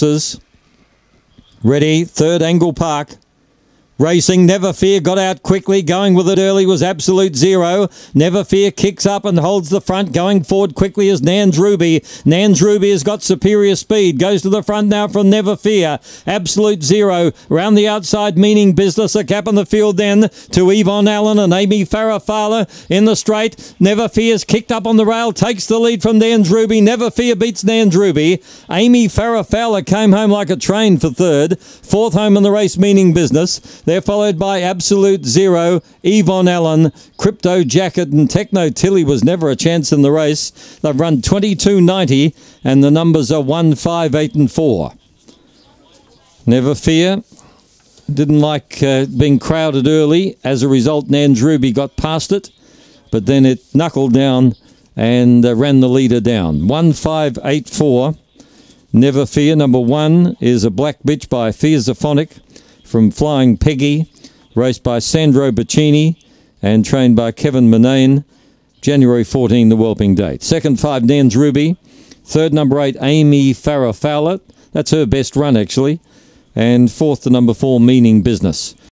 boxes. Ready, third angle park. Racing, Never Fear got out quickly. Going with it early was Absolute Zero. Never Fear kicks up and holds the front. Going forward quickly is Nans Ruby. Nans Ruby has got superior speed. Goes to the front now from Never Fear. Absolute Zero. Round the outside, meaning business. A cap on the field then to Yvonne Allen and Amy Farah Fowler in the straight. Never Fear's kicked up on the rail. Takes the lead from Nans Ruby. Never Fear beats Nans Ruby. Amy Farah Fowler came home like a train for third. Fourth home in the race, meaning business. They're followed by Absolute Zero, Yvonne Allen, Crypto Jacket, and Techno Tilly was never a chance in the race. They've run 22.90, and the numbers are 1, 5, 8, and 4. Never fear. Didn't like uh, being crowded early. As a result, Nans Ruby got past it, but then it knuckled down and uh, ran the leader down. 1, 5, 8, 4. Never Fear. Number one is a black bitch by Theosophonic from Flying Peggy, raced by Sandro Bacchini and trained by Kevin Manane. January 14, the whelping date. Second five, Nans Ruby. Third, number eight, Amy Farah Fowler. That's her best run, actually. And fourth, the number four, Meaning Business.